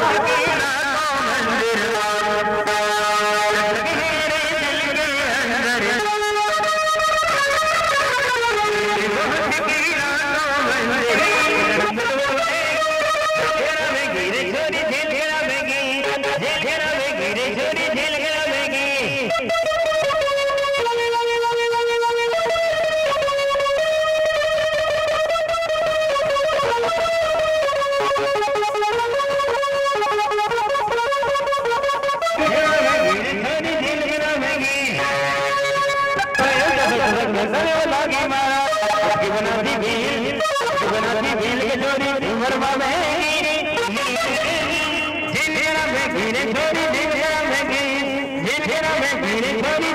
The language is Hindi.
Thank you. दर्शन लागी मारा जीवन दी भील जीवन दी भील के जोड़ी उमर बाबे जिनेरा में घीरे छोड़ी जिनेरा में घीरे जिनेरा में घीरे छोड़ी।